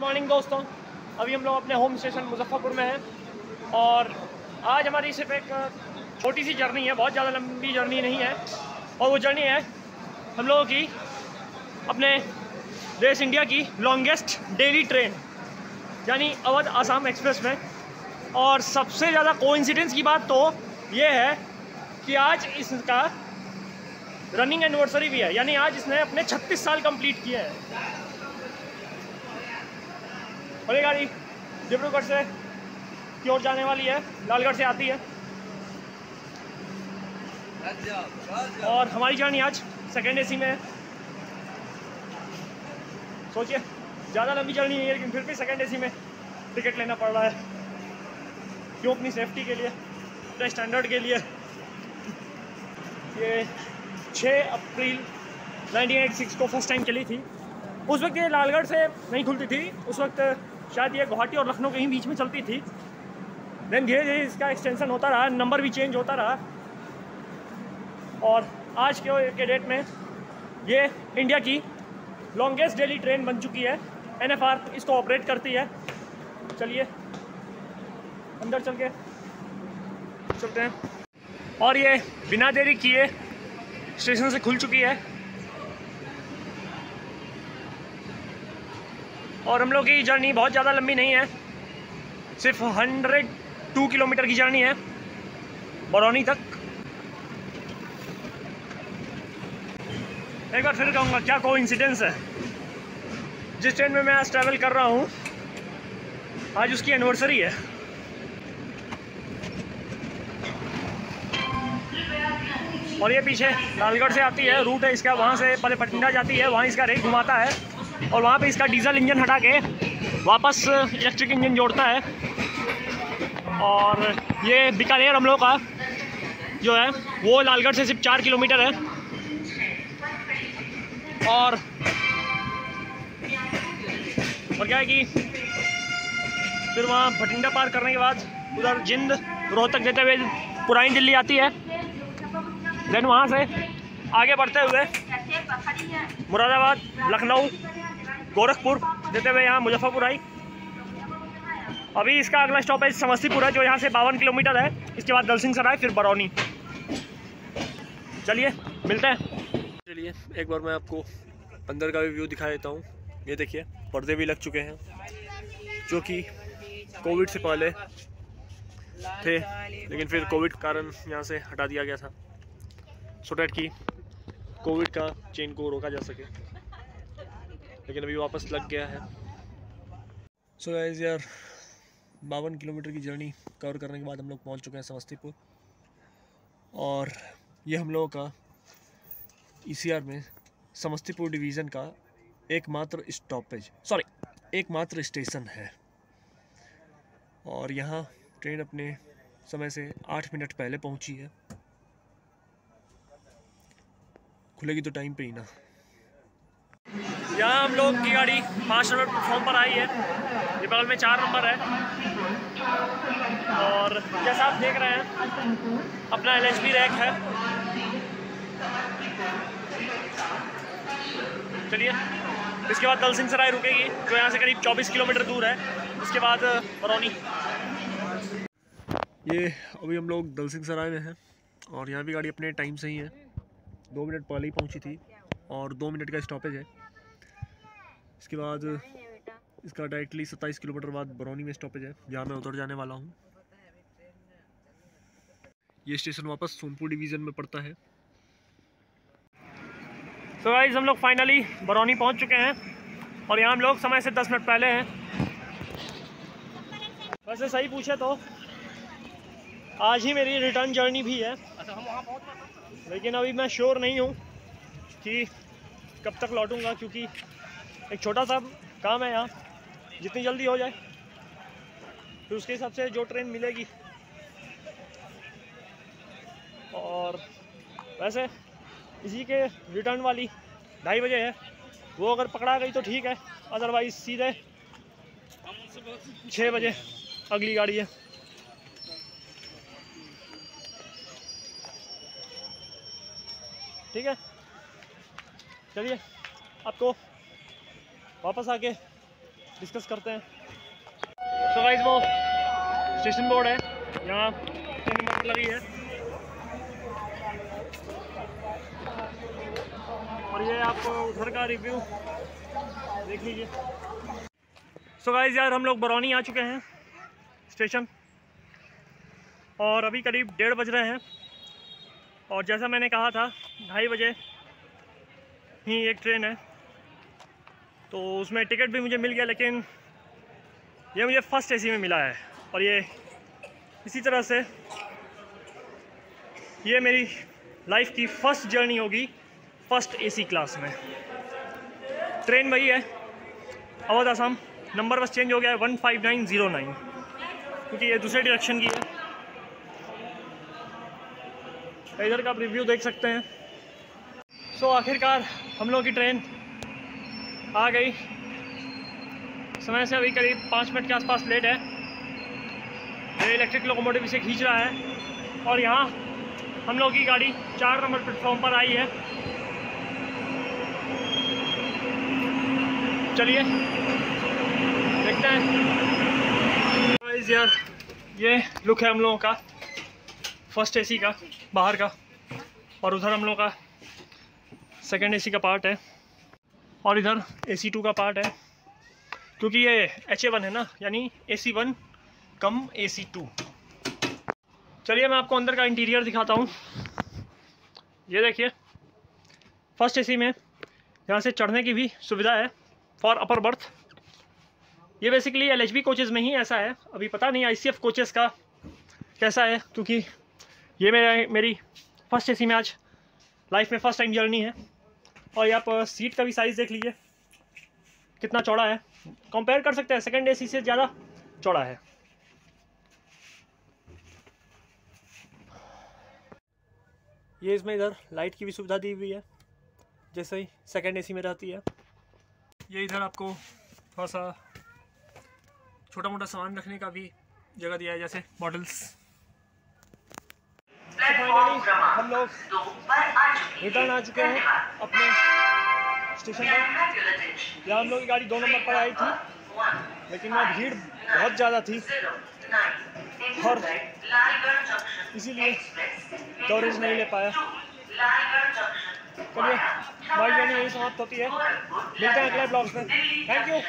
Morning दोस्तों। अभी हम लोग अपने होम स्टेशन मुजफ्फरपुर में हैं और आज हमारी सिर्फ़ एक छोटी सी जर्नी है, बहुत ज़्यादा लंबी जर्नी नहीं है। और वो जर्नी है हम लोगों की अपने देश इंडिया की लॉन्गेस्ट डेली ट्रेन यानी अवध आसाम एक्सप्रेस में। और सबसे ज़्यादा कोइंसिडेंस की बात तो ये है कि आज इसका रनिंग एनिवर्सरी भी है, यानी आज इसने अपने 36 साल कंप्लीट किए हैं। और ये गाड़ी, डिब्रूगढ़ से की ओर जाने वाली है, लालगढ़ से आती है। और हमारी जर्नी आज सेकेंड एसी में है। सोचिए, ज़्यादा लंबी जर्नी नहीं है, लेकिन फिर भी सेकेंड एसी में टिकट लेना पड़ रहा है। क्यों? अपनी सेफ्टी के लिए, अपने स्टैंडर्ड के लिए। ये 6 अप्रैल 1986 को फ़र्स्ट टाइम चली थी। उस वक्त ये लालगढ़ से नहीं खुलती थी, उस वक्त शायद ये गुवाहाटी और लखनऊ के ही बीच में चलती थी। देन धीरे धीरे इसका एक्सटेंशन होता रहा नंबर भी चेंज होता रहा। और आज के के डेट में ये इंडिया की लॉन्गेस्ट डेली ट्रेन बन चुकी है। एनएफआर इसको ऑपरेट करती है। चलिए, अंदर चल के चलते हैं। और ये बिना देरी किए स्टेशन से खुल चुकी है। और हम लोग की जर्नी बहुत ज़्यादा लंबी नहीं है। सिर्फ़ हंड्रेड टू किलोमीटर की जर्नी है, बरौनी तक। एक बार फिर कहूँगा, क्या को है? जिस ट्रेन में मैं आज ट्रैवल कर रहा हूँ, आज उसकी एनिवर्सरी है। और ये पीछे लालगढ़ से आती है रूट है इसका, वहाँ से पहले पटिंडा जाती है, वहाँ इसका रेट घुमाता है। और वहाँ पे इसका डीजल इंजन हटा के वापस इलेक्ट्रिक इंजन जोड़ता है। और ये बीकानेर हम लोग का जो है, वो लालगढ़ से सिर्फ़ चार किलोमीटर है। और और क्या है कि फिर वहाँ भटिंडा पार करने के बाद उधर जिंद रोहतक देते हुए पुरानी दिल्ली आती है। देन वहाँ से आगे बढ़ते हुए मुरादाबाद, लखनऊ गोरखपुर देते हुए यहाँ मुजफ्फरपुर आई। अभी इसका अगला स्टॉपेज समस्तीपुर है, जो यहाँ से बावन किलोमीटर है। इसके बाद दलसिंह सराय फिर बरौनी। चलिए, मिलते हैं। चलिए, एक बार मैं आपको अंदर का भी व्यू दिखा देता हूँ। ये देखिए, पर्दे भी लग चुके हैं, जो कि कोविड से पहले थे, लेकिन फिर कोविड कारण यहाँ से हटा दिया गया था। सो डैट कि कोविड का चेन को रोका जा सके। लेकिन अभी वापस लग गया है। सो so यार, बावन किलोमीटर की जर्नी कवर करने के बाद हम लोग पहुँच चुके हैं समस्तीपुर। और ये हम लोगों का ई e में समस्तीपुर डिवीज़न का एकमात्र स्टॉपेज सॉरी एकमात्र स्टेशन है। और यहाँ ट्रेन अपने समय से आठ मिनट पहले पहुँची है। खुलेगी तो टाइम पे ही ना। यहाँ हम लोग की गाड़ी पाँच नंबर प्लेटफॉर्म पर आई है। ये बगल में चार नंबर है। और जैसा आप देख रहे हैं, अपना एल रैक है। चलिए, इसके बाद दल सिंह सराय रुकेगी, जो यहाँ से करीब 24 किलोमीटर दूर है। उसके बाद बरौनी। ये अभी हम लोग दल सिंह सराय में हैं, और यहाँ भी गाड़ी अपने टाइम से ही है। दो मिनट पहले ही पहुँची थी, और दो मिनट का स्टॉपेज है। इसके बाद इसका डायरेक्टली सत्ताईस किलोमीटर बाद बरौनी में स्टॉपेज है। जहाँ मैं उतर जाने वाला हूँ। ये स्टेशन वापस सोनपुर डिवीज़न में पड़ता है। तो so गाइज़ हम लोग फाइनली बरौनी पहुँच चुके हैं। और यहाँ हम लोग समय से दस मिनट पहले हैं। वैसे सही पूछे तो आज ही मेरी रिटर्न जर्नी भी है। लेकिन अभी मैं श्योर नहीं हूँ कि कब तक लौटूँगा क्योंकि एक छोटा सा काम है यहाँ। जितनी जल्दी हो जाए, फिर उसके हिसाब से जो ट्रेन मिलेगी। और वैसे इसी के रिटर्न वाली ढाई बजे है। वो अगर पकड़ा गई तो ठीक है अदरवाइज़ सीधे छः बजे अगली गाड़ी है। ठीक है? चलिए, आपको वापस आके डिस्कस करते हैं। सो गाइस वो स्टेशन बोर्ड है। यहाँ ट्रेन नंबर लगी है। और ये आपको उधर का रिव्यू देख लीजिए। सो गाइस यार हम लोग बरौनी आ चुके हैं स्टेशन और अभी करीब डेढ़ बज रहे हैं। और जैसा मैंने कहा था, ढाई बजे ही एक ट्रेन है। तो उसमें टिकट भी मुझे मिल गया लेकिन ये मुझे फ़र्स्ट एसी में मिला है। और ये इसी तरह से ये मेरी लाइफ की फ़र्स्ट जर्नी होगी फ़र्स्ट एसी क्लास में। ट्रेन वही है। अवध आसाम नंबर बस चेंज हो गया है one five nine zero nine क्योंकि ये दूसरे डायरेक्शन की है। इधर का आप रिव्यू देख सकते हैं। सो so, आखिरकार हम लोग की ट्रेन आ गई। समय से अभी करीब पाँच मिनट के आसपास लेट है। ये इलेक्ट्रिक लोकोमोटिव इसे खींच रहा है। और यहाँ हम लोग की गाड़ी चार नंबर प्लेटफॉर्म पर आई है। चलिए, देखते हैं। यार, ये लुक है हम लोगों का। फ़र्स्ट एसी का, बाहर का। और उधर हम लोगों का सेकंड एसी का पार्ट है। और इधर एसी टू का पार्ट है, क्योंकि ये एच ए वन है ना, यानी ए सी one come A C to चलिए मैं आपको अंदर का इंटीरियर दिखाता हूँ। ये देखिए फ़र्स्ट एसी में यहाँ से चढ़ने की भी सुविधा है फॉर अपर बर्थ ये basically L H B coaches में ही ऐसा है, अभी पता नहीं आई सी एफ़ कोचेज़ का कैसा है, क्योंकि ये मेरा, मेरी फ़र्स्ट एसी में आज लाइफ में फ़र्स्ट टाइम जर्नी है। और यहाँ पर सीट का भी साइज़ देख लीजिए। कितना चौड़ा है। कंपेयर कर सकते हैं सेकंड एसी से ज़्यादा चौड़ा है। ये इसमें इधर लाइट की भी सुविधा दी हुई है, जैसे ही सेकंड एसी में रहती है। ये इधर आपको थोड़ा सा छोटा मोटा सामान रखने का भी जगह दिया है, जैसे बॉटल्स हम लोग रिटर्न आ चुके हैं अपने स्टेशन पर। यहाँ हम लोग की गाड़ी दो नंबर पर आई थी, लेकिन वहाँ भीड़ बहुत ज़्यादा थी। और इसीलिए कवरेज नहीं ले पाया। चलिए हमारी जर्नी यही समाप्त होती है। मिलते हैं अगले ब्लॉग्स में। Thank you